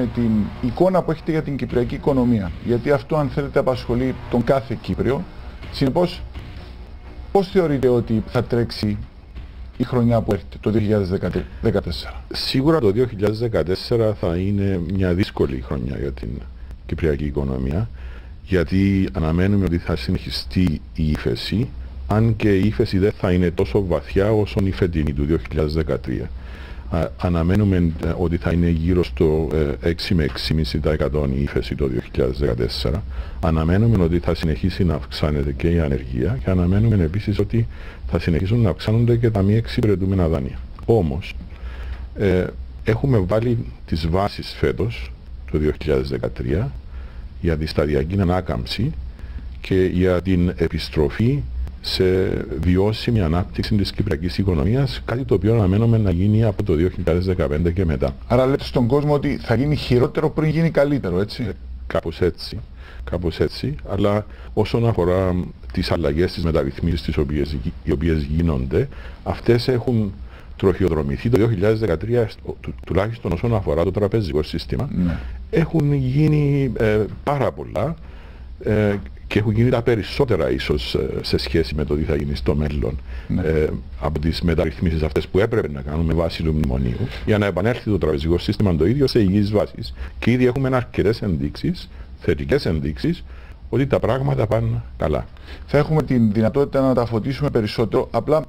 με την εικόνα που έχετε για την κυπριακή οικονομία. Γιατί αυτό αν θέλετε απασχολεί τον κάθε Κύπριο. Συνεπώς, πώς θεωρείτε ότι θα τρέξει η χρονιά που έρχεται, το 2014. Σίγουρα το 2014 θα είναι μια δύσκολη χρονιά για την κυπριακή οικονομία γιατί αναμένουμε ότι θα συνεχιστεί η ύφεση αν και η ύφεση δεν θα είναι τόσο βαθιά όσο η φετινή του 2013 αναμένουμε ε, ότι θα είναι γύρω στο 6 ε, με 6,5% η ύφεση το 2014. Αναμένουμε ότι θα συνεχίσει να αυξάνεται και η ανεργία και αναμένουμε επίσης ότι θα συνεχίσουν να αυξάνονται και τα μη εξυπηρετούμενα δάνεια. Όμως, ε, έχουμε βάλει τις βάσεις φέτος, το 2013, για τη σταδιακή ανάκαμψη και για την επιστροφή σε βιώσιμη ανάπτυξη της κυπριακής οικονομίας, κάτι το οποίο αναμένουμε να γίνει από το 2015 και μετά. Άρα λέτε στον κόσμο ότι θα γίνει χειρότερο πριν γίνει καλύτερο, έτσι; Ε, κάπως έτσι. Κάπως έτσι, αλλά όσον αφορά τις αλλαγές, τις μεταρρυθμίσεις τις οποίες, οι οποίες γίνονται, αυτές έχουν τροχιοδρομηθεί το 2013, τουλάχιστον όσον αφορά το τραπεζικό σύστημα, ναι. έχουν γίνει ε, πάρα πολλά ε, και έχουν γίνει τα περισσότερα ίσως ε, σε σχέση με το τι θα γίνει στο μέλλον ναι. ε, από τις μεταρρυθμίσεις αυτές που έπρεπε να κάνουμε βάσει του μνημονίου για να επανέλθει το τραπεζικό σύστημα το ίδιο σε υγιείς βάσεις. Και ήδη έχουμε αρκετές ενδείξεις, θετικές ενδείξεις, ότι τα πράγματα πάνε καλά. Θα έχουμε την δυνατότητα να τα φωτίσουμε περισσότερο, απλά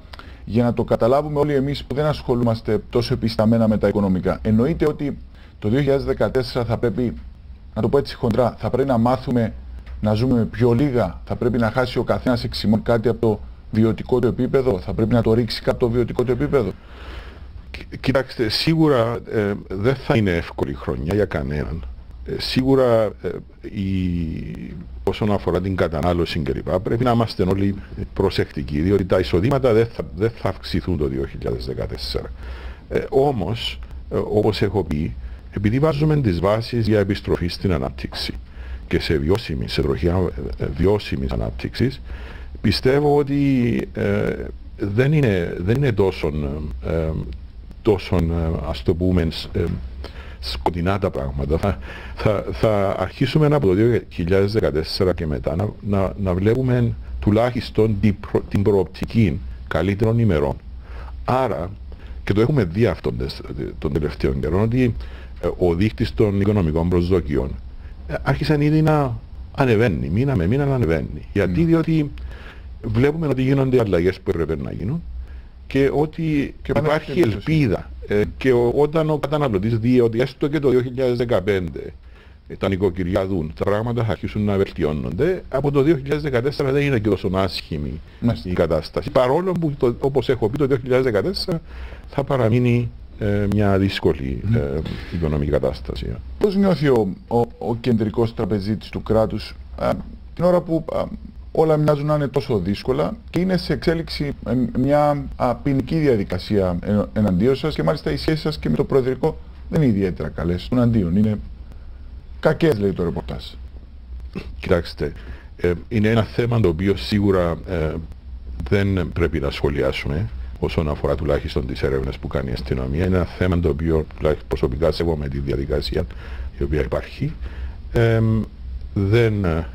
για να το καταλάβουμε όλοι εμείς που δεν ασχολούμαστε τόσο επισταμένα με τα οικονομικά. Εννοείται ότι το 2014 θα πρέπει, να το πω έτσι χοντρά, θα πρέπει να μάθουμε να ζούμε με πιο λίγα, θα πρέπει να χάσει ο καθένας εξημών κάτι από το βιωτικό του επίπεδο, θα πρέπει να το ρίξει κάτω το βιωτικό του επίπεδο. Κοιτάξτε, σίγουρα ε, δεν θα είναι εύκολη χρονιά για κανέναν. Ε, σίγουρα ε, η, όσον αφορά την κατανάλωση κλπ. πρέπει να είμαστε όλοι προσεκτικοί, διότι τα εισοδήματα δεν θα, δεν θα αυξηθούν το 2014. Ε, όμως, ε, όπως έχω πει, επειδή βάζουμε τις βάσεις για επιστροφή στην ανάπτυξη, και σε βιώσιμη, σε τροχιά ε, βιώσιμης ανάπτυξης, πιστεύω ότι ε, δεν, είναι, δεν είναι τόσο, ε, τόσο ας το πούμε, σκοτεινά τα πράγματα. Θα, θα, θα, αρχίσουμε από το 2014 και μετά να, να, να βλέπουμε τουλάχιστον την, προ, την προοπτική καλύτερων ημερών. Άρα, και το έχουμε δει αυτόν τον τελευταίο καιρό, ότι ο δείκτης των οικονομικών προσδοκιών άρχισαν ήδη να ανεβαίνει, μήνα με μήνα να ανεβαίνει. Γιατί, mm. διότι βλέπουμε ότι γίνονται αλλαγές που έπρεπε να γίνουν και ότι και υπάρχει ελπίδα. Ε, και ο, όταν ο καταναλωτής δει ότι έστω και το 2015 τα νοικοκυριά δουν, τα πράγματα θα αρχίσουν να βελτιώνονται, από το 2014 δεν είναι και τόσο άσχημη η κατάσταση. Παρόλο που, το, όπως έχω πει, το 2014 θα παραμείνει ε, μια δύσκολη ε, οικονομική κατάσταση. Πώς νιώθει ο, ο, ο κεντρικός τραπεζίτης του κράτους ε, την ώρα που όλα μοιάζουν να είναι τόσο δύσκολα και είναι σε εξέλιξη μια ποινική διαδικασία εναντίον σας και μάλιστα οι σχέσεις σας και με το Προεδρικό δεν είναι ιδιαίτερα καλές. Εναντίον είναι κακές λέει το ρεπορτάζ. Κοιτάξτε, είναι ένα θέμα το οποίο σίγουρα δεν πρέπει να σχολιάσουμε όσον αφορά τουλάχιστον τις έρευνες που κάνει η αστυνομία. Είναι ένα θέμα το οποίο τουλάχιστον προσωπικά σέβομαι τη διαδικασία η οποία υπάρχει. Ε, δεν, ε,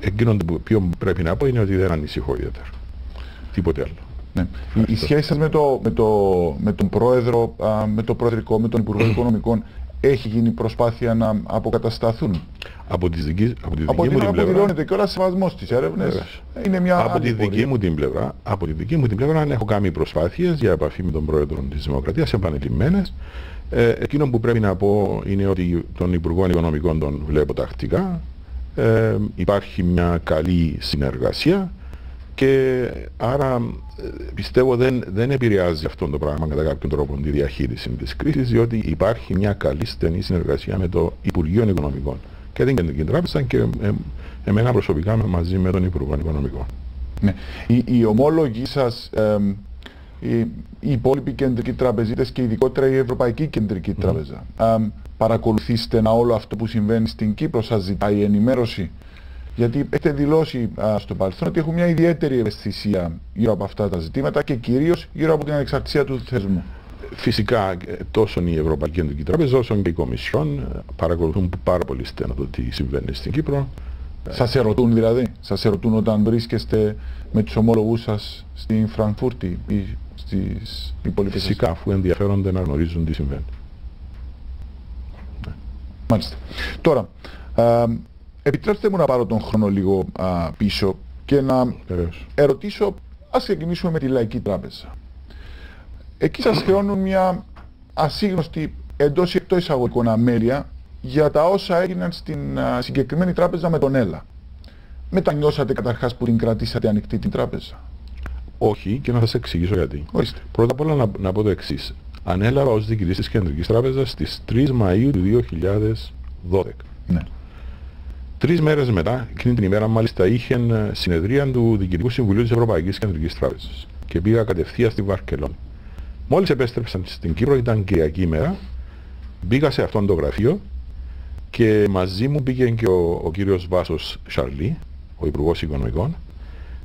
εκείνο το οποίο πρέπει να πω είναι ότι δεν ανησυχώ ιδιαίτερα. Τίποτε άλλο. Ναι. Οι σχέση με, το, με, το, με τον πρόεδρο, με το προεδρικό, με τον Υπουργό Οικονομικών έχει γίνει προσπάθεια να αποκατασταθούν; Από, τις δική, από τη δική από μου την πλευρά. δηλώνεται και όλα σεβασμός στις έρευνες. Είναι μια από τη δική μου την πλευρά, από τη δική μου την πλευρά έχω κάνει προσπάθειες για επαφή με τον πρόεδρο της Δημοκρατίας επανειλημμένες. Ε, εκείνο που πρέπει να πω είναι ότι τον Υπουργό Οικονομικών τον βλέπω τακτικά. Ε, υπάρχει μια καλή συνεργασία και άρα ε, πιστεύω δεν, δεν επηρεάζει αυτό το πράγμα κατά κάποιον τρόπο τη διαχείριση της κρίσης διότι υπάρχει μια καλή στενή συνεργασία με το Υπουργείο Οικονομικών και την Κεντρική Τράπεζα και ε, εμένα προσωπικά μαζί με τον Υπουργό Οικονομικών. Ναι. Οι, οι ομόλογοι σας, ε, οι, οι υπόλοιποι κεντρικοί τραπεζίτες και ειδικότερα η Ευρωπαϊκή Κεντρική Τράπεζα, ε, παρακολουθήστε ένα όλο αυτό που συμβαίνει στην Κύπρο, σας ζητάει ενημέρωση; Γιατί έχετε δηλώσει α, στο παρελθόν ότι έχουν μια ιδιαίτερη ευαισθησία γύρω από αυτά τα ζητήματα και κυρίως γύρω από την ανεξαρτησία του θεσμού. φυσικά ε, τόσο η Ευρωπαϊκή Κεντρική Τράπεζα όσο και η Κομισιόν ε, παρακολουθούν πάρα πολύ στενά το τι συμβαίνει στην Κύπρο. Σας ερωτούν δηλαδή, σας ερωτούν όταν βρίσκεστε με τους ομόλογους σας στην Φραγκφούρτη ή στις υπόλοιπες Φυσικά αφού ενδιαφέρονται να γνωρίζουν τι συμβαίνει. Μάλιστα. Τώρα, α, επιτρέψτε μου να πάρω τον χρόνο λίγο α, πίσω και να Βεβαίως. ερωτήσω, ας ξεκινήσουμε με τη Λαϊκή Τράπεζα. Εκεί σας χρεώνουν μια ασύγνωστη εντός ή εκτός εισαγωγικών αμέλεια για τα όσα έγιναν στην α, συγκεκριμένη τράπεζα με τον ΕΛΑ. Μετανιώσατε καταρχάς που την κρατήσατε ανοιχτή την τράπεζα. Όχι και να σας εξηγήσω γιατί. Ορίστε. Πρώτα απ' όλα να, να πω το εξής. Ανέλαβα ως διοικητής της Κεντρικής Τράπεζας στις 3 Μαΐου του 2012. Ναι. Τρεις μέρες μετά, εκείνη την ημέρα μάλιστα είχε ε, συνεδρία του Διοικητικού Συμβουλίου της Ευρωπαϊκής Κεντρικής Τράπεζας και πήγα κατευθείαν στη Βαρκελόνη. Μόλις επέστρεψαν στην Κύπρο, ήταν Κυριακή ημέρα, μπήκα σε αυτόν το γραφείο και μαζί μου πήγε και ο, ο κύριος Βάσος Σαρλί, ο Υπουργός Οικονομικών,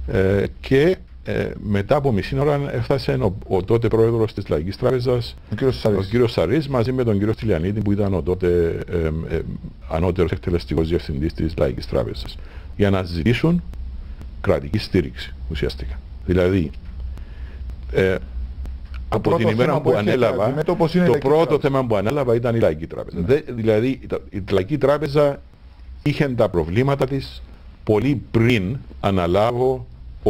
ε, και ε, μετά από μισή ώρα έφτασε ο, ο τότε πρόεδρος της Λαϊκής Τράπεζας, Ο κύριος ο Σαρής. κύριος Σαρής μαζί με τον κύριο Στυλιανίδη που ήταν ο τότε ε, ε, ανώτερος εκτελεστικός διευθυντής της Λαϊκής Τράπεζας για να ζητήσουν κρατική στήριξη ουσιαστικά. Δηλαδή, ε, από πρώτο την ημέρα θέμα που, που έχετε ανέλαβα, αντιμέτωπος είναι η το Λαϊκή πρώτο Τράπεζα. θέμα που ανέλαβα ήταν η Λαϊκή Τράπεζα. Δε- δηλαδή, η, η Λαϊκή Τράπεζα είχε τα προβλήματα της πολύ πριν αναλάβω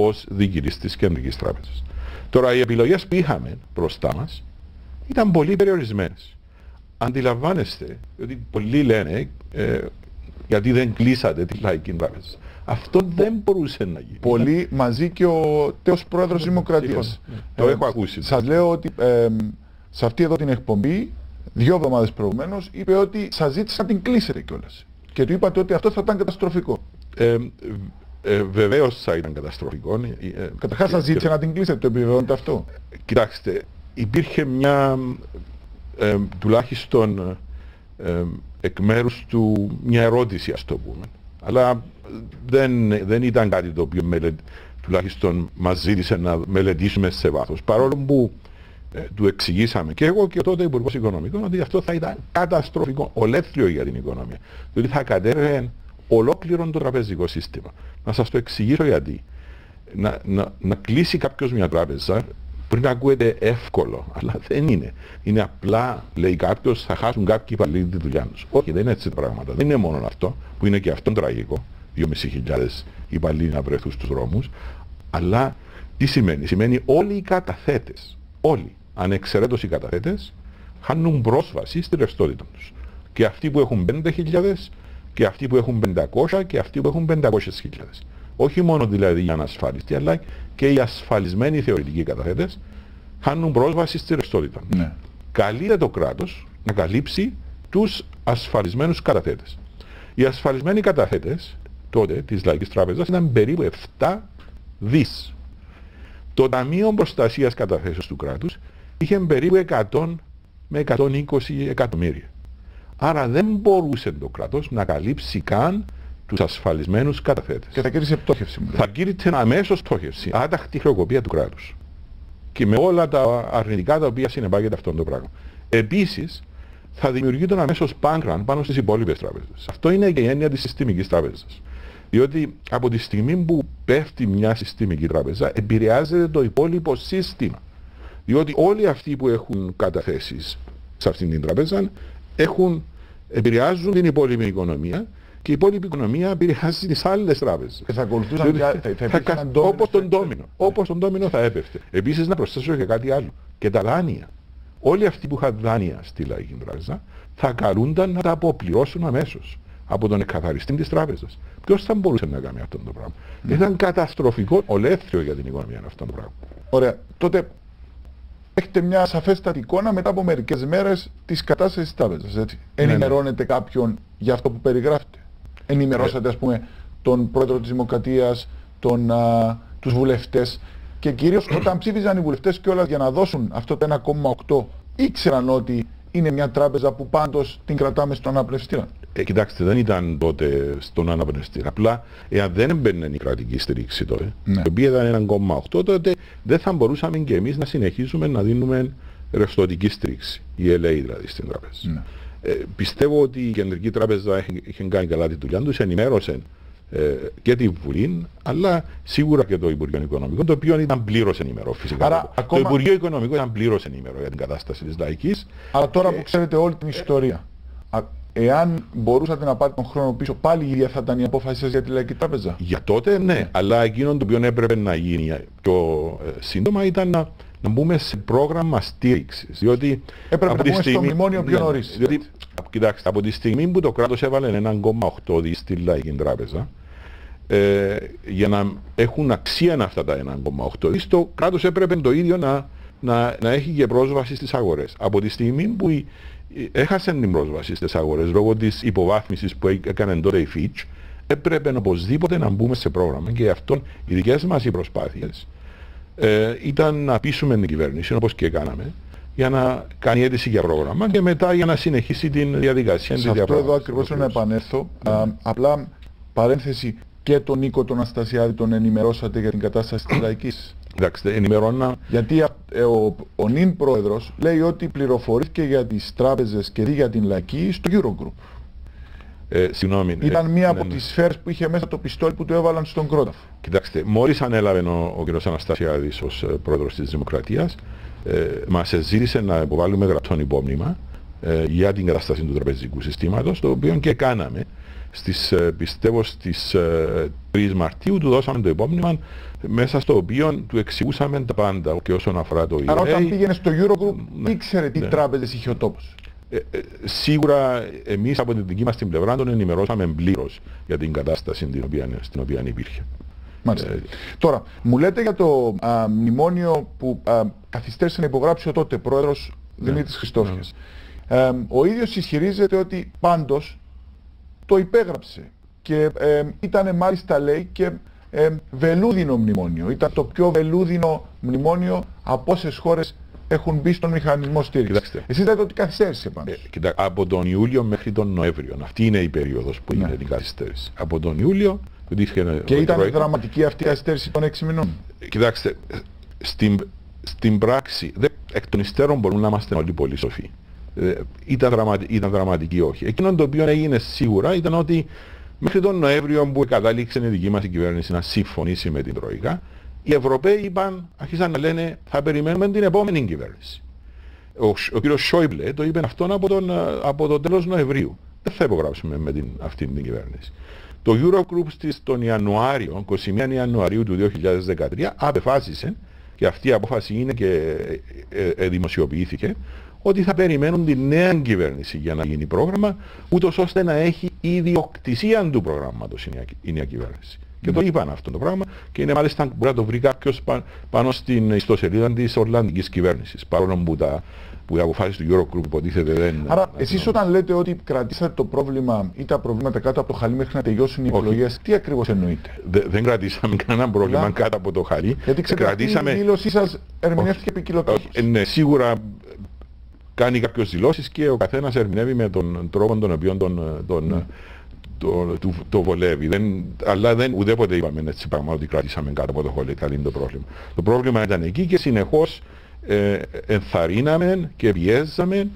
ως διοικητής της Κεντρικής Τράπεζας. Τώρα, οι επιλογές που είχαμε μπροστά μας ήταν πολύ περιορισμένες. Αντιλαμβάνεστε ότι πολλοί λένε ε, γιατί δεν κλείσατε τη Λαϊκή Τράπεζα. Αυτό δεν μπορούσε να γίνει. Πολύ μαζί και ο τέος πρόεδρος της Δημοκρατίας. Συμφωνώ. Το έχω ακούσει. Σας λέω ότι ε, σε αυτή εδώ την εκπομπή, δύο εβδομάδες προηγουμένως, είπε ότι σας ζήτησε να την κλείσετε κιόλας. Και του είπατε ότι αυτό θα ήταν καταστροφικό. Ε, ε, βεβαίως θα ήταν καταστροφικό. Ε, ε, Καταρχάς σας ζήτησε να την κλείσετε, το επιβεβαιώνετε αυτό. Κοιτάξτε, υπήρχε μια ε, τουλάχιστον ε, εκ μέρους του μια ερώτηση ας το πούμε. Αλλά δεν, δεν ήταν κάτι το οποίο μελε, τουλάχιστον μας ζήτησε να μελετήσουμε σε βάθος. Παρόλο που ε, του εξηγήσαμε και εγώ και τότε Υπουργός Οικονομικών ότι αυτό θα ήταν καταστροφικό, ολέθριο για την οικονομία. Διότι θα κατέρευε ολόκληρο το τραπεζικό σύστημα. Να σας το εξηγήσω γιατί να, να, να κλείσει κάποιος μια τράπεζα μπορεί να ακούεται εύκολο, αλλά δεν είναι. Είναι απλά, λέει κάποιος, θα χάσουν κάποιοι υπαλλήλοι τη δουλειά τους. Όχι, δεν είναι έτσι τα πράγματα. Δεν είναι μόνο αυτό, που είναι και αυτό τραγικό, 2.500 υπαλλήλοι να βρεθούν στους δρόμους, αλλά τι σημαίνει; Σημαίνει όλοι οι καταθέτες, όλοι, ανεξαιρέτως οι καταθέτες, χάνουν πρόσβαση στη ρευστότητα τους. Και αυτοί που έχουν 5.000 και αυτοί που έχουν 500 και αυτοί που έχουν 500.000. Όχι μόνο δηλαδή οι ανασφάλιστοι, αλλά και οι ασφαλισμένοι θεωρητικοί καταθέτες χάνουν πρόσβαση στη ρευστότητα. Ναι. Καλείται το κράτος να καλύψει τους ασφαλισμένους καταθέτες. Οι ασφαλισμένοι καταθέτες τότε της Λαϊκής Τράπεζας ήταν περίπου 7 δις. Το Ταμείο Προστασίας Καταθέσεως του κράτους είχε περίπου 100 με 120 εκατομμύρια. Άρα δεν μπορούσε το κράτος να καλύψει καν τους ασφαλισμένους καταθέτες. Και θα κέρδισε πτώχευση μου. Θα κήρυτε αμέσως στόχευση, άταχτη χρεοκοπία του κράτους. Και με όλα τα αρνητικά τα οποία συνεπάγεται αυτό το πράγμα. Επίσης, θα δημιουργεί τον αμέσως πάγκραν πάνω στις υπόλοιπες τράπεζες. Αυτό είναι και η έννοια της συστημικής τράπεζας. Διότι από τη στιγμή που πέφτει μια συστημική τράπεζα, επηρεάζεται το υπόλοιπο σύστημα. Διότι όλοι αυτοί που έχουν καταθέσεις σε αυτήν την τράπεζα έχουν, επηρεάζουν την υπόλοιπη οικονομία και η υπόλοιπη οικονομία επηρεάζει τις άλλες τράπεζες. Και θα ακολουθούσαν Διότι πια- θα- θα υπήρχε κα- έναν ντόμινος όπως τον effect. ντόμινο. Όπως τον ντόμινο θα έπεφτε. Επίσης να προσθέσω και κάτι άλλο. Και τα δάνεια. Όλοι αυτοί που είχαν δάνεια στη Λαϊκή Τράπεζα θα καλούνταν να τα αποπληρώσουν αμέσως από τον εκκαθαριστή της τράπεζας. Ποιος θα μπορούσε να κάνει αυτό το πράγμα; Ήταν καταστροφικό, ολέθριο για την οικονομία αυτό το πράγμα. Ωραία. Τότε έχετε μια σαφέστατη εικόνα μετά από μερικές μέρες της κατάστασης της τράπεζας, έτσι. Ναι, ναι. Ενημερώνετε κάποιον για αυτό που περιγράφετε. Ενημερώσατε, ας πούμε, τον πρόεδρο της Δημοκρατίας, τον, α, τους βουλευτές και κυρίως όταν ψήφιζαν οι βουλευτές κιόλας για να δώσουν αυτό το 1,8 ήξεραν ότι είναι μια τράπεζα που πάντως την κρατάμε στον αναπνευστήρα. Ε, κοιτάξτε, δεν ήταν τότε στον αναπνευστήρα. Απλά, εάν δεν έμπαινε η κρατική στήριξη τότε, Ναι. η οποία ήταν 1,8, τότε δεν θα μπορούσαμε και εμείς να συνεχίσουμε να δίνουμε ρευστοτική στήριξη, η LA δηλαδή στην τράπεζα. Ναι. Ε, πιστεύω ότι η Κεντρική Τράπεζα είχε, κάνει καλά τη δουλειά τους, ενημέρωσε ε, και τη Βουλή, αλλά σίγουρα και το Υπουργείο Οικονομικών, το οποίο ήταν πλήρως ενημερό φυσικά. Άρα, το, ακόμα... το Υπουργείο Οικονομικών ήταν πλήρως ενημερό για την κατάσταση της λαϊκής. Αλλά τώρα που ξέρετε όλη την ιστορία, εάν μπορούσατε να πάρετε τον χρόνο πίσω, πάλι η ίδια θα ήταν η απόφαση σας για τη Λαϊκή Τράπεζα. Για τότε ναι, αλλά εκείνο το οποίο έπρεπε να γίνει πιο ε, σύντομα ήταν να, να μπούμε σε πρόγραμμα στήριξης. Διότι έπρεπε να μπούμε στο μνημόνιο πιο ναι, νωρίς. Διότι, κοιτάξτε, από τη στιγμή που το κράτος έβαλε 1,8 δις στη Λαϊκή Τράπεζα, ε, για να έχουν αξία αυτά τα 1,8 δις, το κράτος έπρεπε το ίδιο να, να, να έχει και πρόσβαση στις αγορές. Από τη στιγμή που η, έχασε την πρόσβαση στις αγορές λόγω της υποβάθμισης που έκανε τότε η Fitch έπρεπε οπωσδήποτε να μπούμε σε πρόγραμμα και γι' αυτό οι δικές μας οι προσπάθειες ε, ήταν να πείσουμε την κυβέρνηση όπως και κάναμε για να κάνει αίτηση για πρόγραμμα και μετά για να συνεχίσει την διαδικασία. Σε αυτό εδώ ακριβώς να επανέλθω. Α, απλά παρένθεση και τον Νίκο τον Αστασιάδη τον ενημερώσατε για την κατάσταση της λαϊκής. Εντάξει, ενημερώνα. Γιατί ε, ο, ο νυν πρόεδρος λέει ότι πληροφορήθηκε για τις τράπεζες και δι για την λαϊκή στο Eurogroup. Ε, συγγνώμη. Ήταν ε, μία από ναι, τις σφαίρες που είχε μέσα το πιστόλι που του έβαλαν στον Κρόταφ. Κοιτάξτε, μόλις ανέλαβε ο, ο κ. Αναστασιάδης ως ε, πρόεδρος της Δημοκρατίας, ε, μας ζήτησε να υποβάλουμε γραπτόν υπόμνημα ε, για την κατάσταση του τραπεζικού συστήματος, το οποίο και κάναμε. Στις, ε, πιστεύω στις 3 Μαρτίου του δώσαμε το υπόμνημα μέσα στο οποίο του εξηγούσαμε τα πάντα και όσον αφορά το EA. Άρα όταν πήγαινε στο Eurogroup ναι, ήξερε τι ναι. τράπεζες είχε ο τόπος. Ε, ε, σίγουρα εμείς από την δική μας την πλευρά τον ενημερώσαμε πλήρως για την κατάσταση την οποία, στην οποία υπήρχε. Μάλιστα. Ε, Τώρα, μου λέτε για το α, μνημόνιο που α, καθυστέρησε να υπογράψει ο τότε πρόεδρος ναι, Δημήτρης Χριστόφιας. Ναι. Ε, ο ίδιος ισχυρίζεται ότι πάντως το υπέγραψε και ε, ήταν μάλιστα λέει και ε, βελούδινο μνημόνιο. Ήταν το πιο βελούδινο μνημόνιο από όσες χώρες έχουν μπει στον μηχανισμό στήριξης. Εσείς λέτε ότι καθυστέρησε πάντως. Ε, κοιτά, από τον Ιούλιο μέχρι τον Νοέμβριο. Αυτή είναι η περίοδος που ναι. την καθυστέρηση. Από τον Ιούλιο. Και ήταν δραματική αυτή η καθυστέρηση των 6 μηνών. Ε, κοιτάξτε, στην, στην πράξη, δε, εκ των υστέρων μπορούμε να είμαστε όλοι πολύ σοφοί. Ε, ήταν, δραματι, ήταν δραματική όχι. Εκείνο το οποίο έγινε σίγουρα ήταν ότι Μέχρι τον Νοέμβριο που κατάληξε η δική μας η κυβέρνηση να συμφωνήσει με την Τρόικα, οι Ευρωπαίοι είπαν, αρχίσαν να λένε θα περιμένουμε την επόμενη κυβέρνηση. Ο, ο κ. Σόιμπλε το είπε αυτόν από τον, από το τέλος Νοεμβρίου. Δεν θα υπογράψουμε με την, αυτή την κυβέρνηση. Το Eurogroup στις τον Ιανουάριο, 21 Ιανουαρίου του 2013, απεφάσισε, και αυτή η απόφαση είναι και ε, ε, ε, δημοσιοποιήθηκε, ότι θα περιμένουν τη νέα κυβέρνηση για να γίνει πρόγραμμα, ούτως ώστε να έχει ιδιοκτησία του προγράμματος η νέα κυβέρνηση. Και το είπαν αυτό το πράγμα και είναι μάλιστα μπορεί να το βρει κάποιος πάνω στην ιστοσελίδα της Ορλανδική κυβέρνησης. Παρόλο που, τα, που οι αποφάσει του Eurogroup υποτίθεται δεν. Άρα, εσείς όταν λέτε ότι κρατήσατε το πρόβλημα ή τα προβλήματα κάτω από το χαλί μέχρι να τελειώσουν οι εκλογές, τι ακριβώς εννοείτε; Δε, δεν κρατήσαμε κανένα πρόβλημα κάτω από το χαλί. Γιατί ξέρετε, κρατήσαμε... η δήλωσή σας ερμηνεύτηκε επικοινωτό. Ναι, σίγουρα κάνει κάποιες δηλώσεις και ο καθένας ερμηνεύει με τον τρόπο τον οποίο τον, τον, ναι. το, το, το, βολεύει. Δεν, αλλά δεν ουδέποτε είπαμε έτσι πράγμα ότι κρατήσαμε κάτω από το χολί. Καλή είναι το πρόβλημα. Το πρόβλημα ήταν εκεί και συνεχώς ε, ενθαρρύναμε και πιέζαμε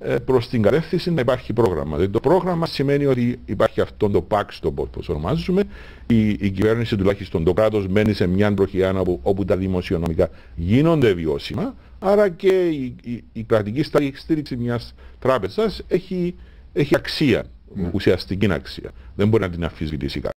ε, προς την κατεύθυνση να υπάρχει πρόγραμμα. Δηλαδή το πρόγραμμα σημαίνει ότι υπάρχει αυτό το backstop όπως ονομάζουμε, η, η κυβέρνηση τουλάχιστον το κράτος μένει σε μια τροχιά όπου, όπου τα δημοσιονομικά γίνονται βιώσιμα, άρα και η, η, η κρατική στήριξη μιας τράπεζας έχει, έχει αξία, mm. ουσιαστική αξία. Δεν μπορεί να την αφισβητήσει